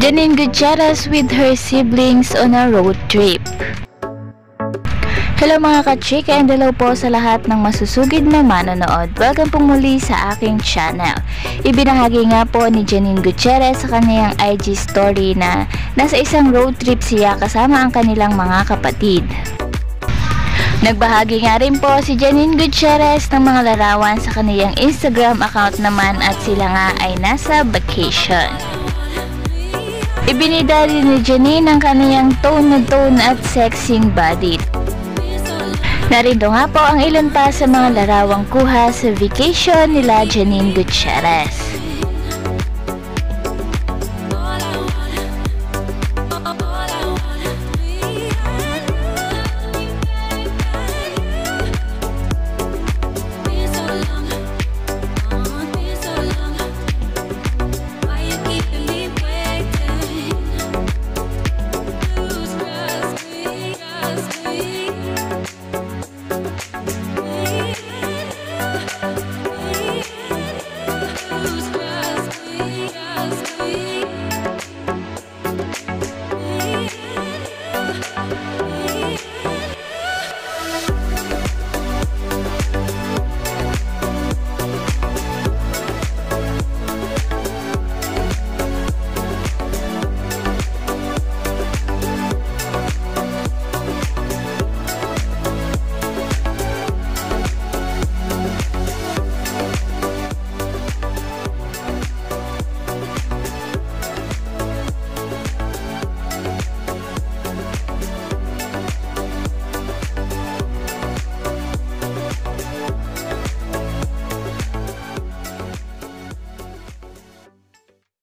Janine Gutierrez with her siblings on a road trip. Hello mga ka-chika and hello po sa lahat ng masusugid na manonood. Welcome po muli sa aking channel. Ibinahagi nga po ni Janine Gutierrez sa kanyang IG story na nasa isang road trip siya kasama ang kanilang mga kapatid. Nagbahagi nga rin po si Janine Gutierrez ng mga larawan sa kaniyang Instagram account naman at sila nga ay nasa vacation. Ibinida rin ni Janine ang kaniyang tone na tone at sexing body. Narito nga po ang ilan pa sa mga larawang kuha sa vacation nila Janine Gutierrez. lose.